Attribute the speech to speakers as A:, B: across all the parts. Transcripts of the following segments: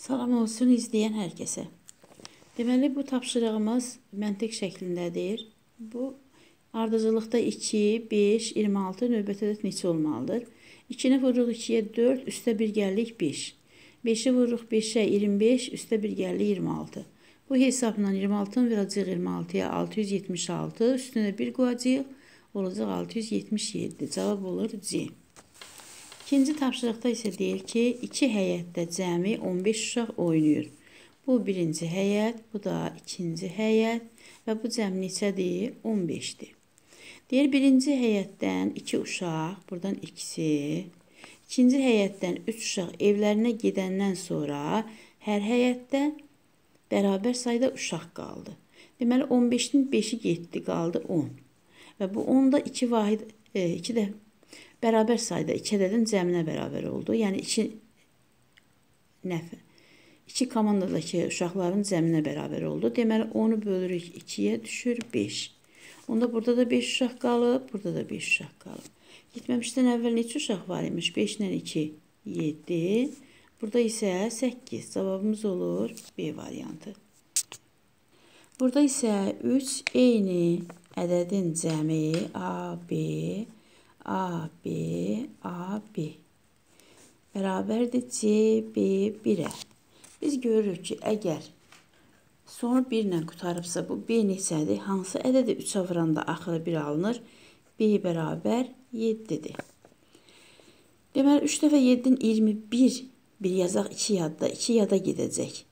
A: Salam olsun izləyən hər kəsə. Deməli bu tapşırığımız məntiq şəklindədir. Bu ardıcıllıqda 2, 5, 26 növbəti ədəd neçə olmalıdır? 2-ni vururuq 2-yə 4, üstə 1 gəldik 5. 5-i vururuq 5-ə 25, üstə 1 gəldik 26. Bu hesabla 26-nı verəcəyik 26-ya 676, üstünə 1 qoyacağıq, olacaq 677. Cavab olur C. İkinci tapşırıqda isə deyir ki, iki həyətdə cəmi 15 uşaq oynayır. Bu birinci həyət, bu da ikinci həyət və bu cəm neçədir? 15-dir. Deyir, birinci həyətdən 2 uşaq, buradan ikisi, ikinci həyətdən 3 uşaq evlərinə gedəndən sonra hər həyətdə bərabər sayda uşaq qaldı. Deməli, 15-nin 5-i getdi, qaldı 10. Və bu 10 da 2 vahid, 2 e, də bərabər sayda 2 ədədin cəminə bərabər oldu. Yəni 2 nəfər. 2 komandadakı uşaqların cəminə bərabər oldu. Deməli 10-u bölürük 2-yə düşür 5. Onda burada da 5 uşaq qalıb, burada da 5 uşaq qalıb. Getməmişdən əvvəl neçə uşaq var imiş? 5 ilə 2 7. Burada isə 8. Cavabımız olur B variantı. Burada isə 3 eyni ədədin cəmi A, B, A, B, A, B. Bərabərdir C, B, 1-ə. Biz görürük ki, əgər sonu 1 ilə qutarıbsa, bu B neçədir? Hansı ədədi 3-ə vuranda axırı 1 alınır? B bərabər 7-dir. Deməli, 3 dəfə 7-nin 21 bir yazaq 2 yadda, 2 yada gedəcək.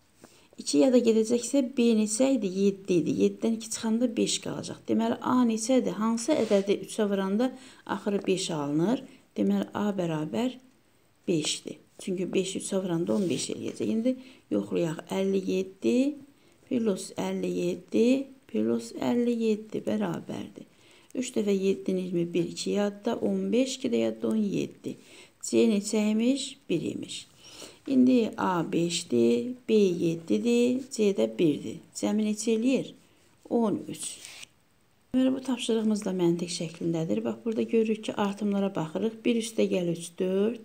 A: 2 yada gedəcəksə B neçə idi? 7 idi. 7-dən 2 çıxanda 5 qalacaq. Deməli A neçədir? Hansı ədədi 3-ə vuranda axırı 5 alınır? Deməli A bərabər 5-dir. Çünki 5 3-ə vuranda 15 eləyəcək. İndi yoxlayaq. 57 plus 57 plus 57 bərabərdir. 3 dəfə 7-nin 21 2 yadda 15 2 də yadda 17. C neçə imiş? 1 imiş. İndi A 5-dir, B 7-dir, C də 1-dir. Cəmi neçə eləyir? 13. Deməli, bu tapşırığımız da məntiq şəklindədir. Bax, burada görürük ki, artımlara baxırıq. 1 üstə gəl 3, 4.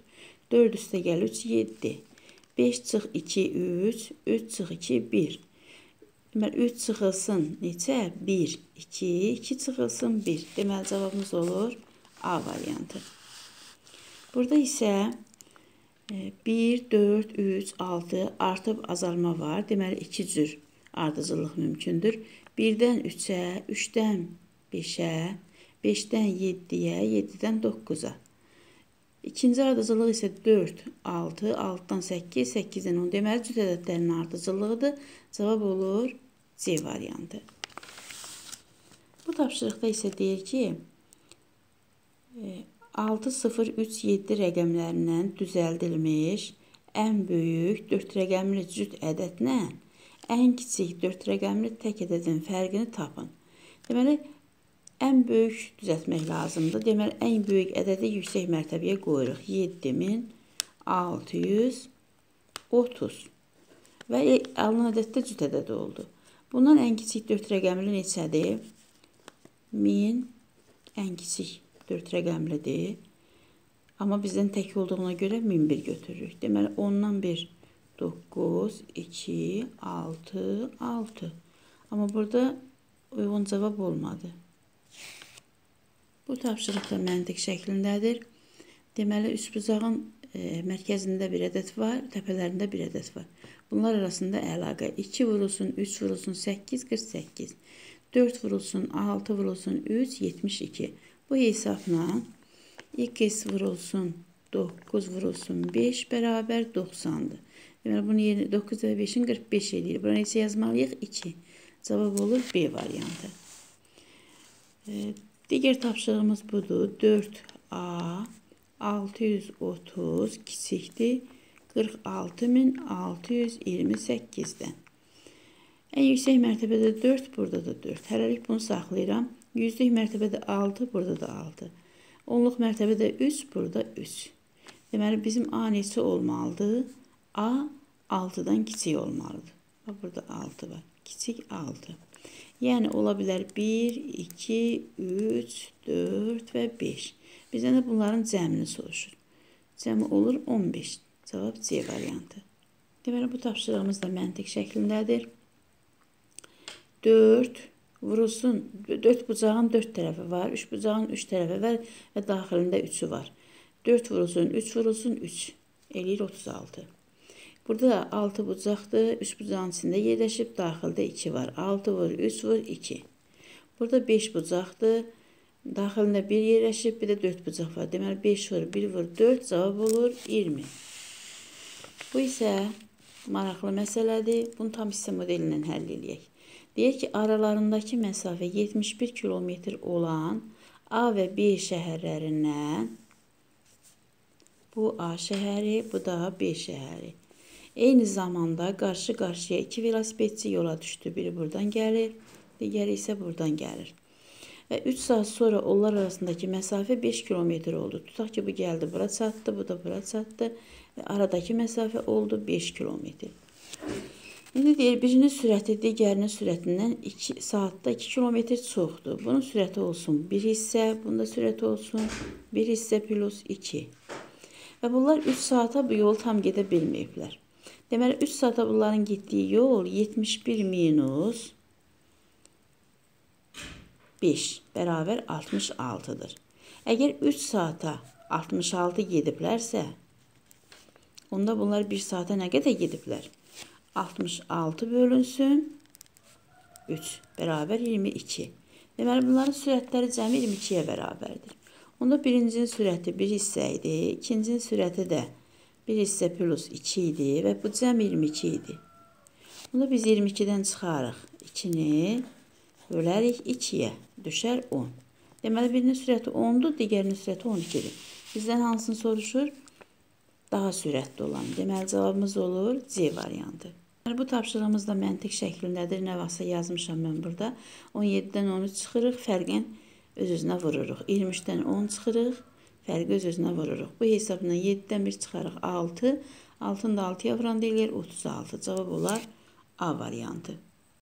A: 4 üstə gəl 3, 7. 5 çıx 2, 3. 3 çıx 2, 1. Deməli, 3 çıxılsın neçə? 1, 2. 2 çıxılsın 1. Deməli, cavabımız olur A variantı. Burada isə 1, 4, 3, 6 artıb azalma var. Deməli 2 cür ardıcıllıq mümkündür. 1-dən 3-ə, 3-dən 5-ə, 5-dən 7-yə, 7-dən 9-a. İkinci ardıcıllıq isə 4, 6, 6-dan 8, 8-dən 10. Deməli cüt ədədlərin ardıcıllığıdır. Cavab olur C variantı. Bu tapşırıqda isə deyir ki, 6037 rəqəmlərindən düzəldilmiş ən böyük 4 rəqəmli cüt ədədlə ən kiçik 4 rəqəmli tək ədədin fərqini tapın. Deməli, ən böyük düzəltmək lazımdır. Deməli, ən böyük ədədi yüksək mərtəbəyə qoyuruq. 7630 və alınan ədəddə cüt ədədi oldu. Bundan ən kiçik 4 rəqəmli neçədir? 1000 ən kiçik 4 rəqəmlidir. Amma bizdən tək olduğuna görə 1001 götürürük. Deməli 10-dan 1 9 2 6 6. Amma burada uyğun cavab olmadı. Bu tapşırıq da məntiq şəklindədir. Deməli üçbucağın e, mərkəzində bir ədəd var, təpələrində bir ədəd var. Bunlar arasında əlaqə 2 vurulsun 3 vurulsun 8 48. 4 vurulsun 6 vurulsun 3 72. Bu hesabla x vurulsun 9 vurulsun 5 bərabər 90-dır. Deməli, bunun yeri 9 və 5-in 45 edir. Bura neçə yazmalıyıq? 2. Cavab olur B variantı. E, digər tapşırığımız budur. 4A 630 kiçikdir 46628-dən. Ən yüksək mərtəbədə 4, burada da 4. Hələlik bunu saxlayıram. Yüzlük mərtəbədə 6, burada da 6. Onluq mərtəbədə 3, burada 3. Deməli, bizim A neçə olmalıdır? A 6-dan kiçik olmalıdır. Bax, burada 6 var. Kiçik 6. Yəni, ola bilər 1, 2, 3, 4 və 5. Bizdən də bunların cəmini soruşur. Cəmi olur 15. Cavab C variantı. Deməli, bu tapşırığımız da məntiq şəklindədir. 4 vurulsun, 4 bucağın 4 tərəfi var, 3 bucağın 3 tərəfi var və daxilində 3-ü var. 4 vurulsun, 3 vurulsun, 3 eləyir 36. Burada da 6 bucaqdır, 3 bucağın içində yerləşib, daxildə 2 var. 6 vur, 3 vur, 2. Burada 5 bucaqdır, daxilində 1 yerləşib, bir də 4 bucaq var. Deməli, 5 vur, 1 vur, 4 cavab olur 20. Bu isə maraqlı məsələdir. Bunu tam hissə modeli ilə həll eləyək. Deyək ki, aralarındakı məsafə 71 kilometr olan A və B şəhərlərindən bu A şəhəri, bu da B şəhəri. Eyni zamanda qarşı-qarşıya iki velosipedçi yola düşdü. Biri buradan gəlir, digəri isə buradan gəlir. Və 3 saat sonra onlar arasındakı məsafə 5 kilometr oldu. Tutaq ki, bu gəldi, bura çatdı, bu da bura çatdı və aradakı məsafə oldu 5 kilometr. İndi deyir, birinin sürəti digərinin sürətindən 2 saatda 2 kilometr çoxdur. Bunun sürəti olsun 1 hissə, bunda sürəti olsun 1 hissə plus 2. Və bunlar 3 saata bu yolu tam gedə bilməyiblər. Deməli, 3 saata bunların getdiyi yol 71 minus 5 bərabər 66-dır. Əgər 3 saata 66 gediblərsə, onda bunlar 1 saata nə qədər gediblər? 66 bölünsün 3 bərabər 22. Deməli, bunların sürətləri cəmi 22-yə bərabərdir. Onda birincinin sürəti 1 hissə idi, ikincinin sürəti də 1 hissə plus 2 idi və bu cəm 22 idi. Onda biz 22-dən çıxarıq 2-ni bölərik 2-yə, düşər 10. Deməli, birinin sürəti 10-dur, digərinin sürəti 12-dir. Bizdən hansını soruşur? Daha sürətli olan. Deməli, cavabımız olur C variantı. Bu tapşırığımız da məntiq şəklindədir. Nə vaxtsa yazmışam mən burada. 17-dən 13 çıxırıq, fərqən öz-özünə vururuq. 23-dən 10 çıxırıq, fərqi öz-özünə vururuq. Bu hesabla 7-dən 1 çıxarıq 6. 6-nı da 6-ya vuran deyilər 36. Cavab olar A variantı.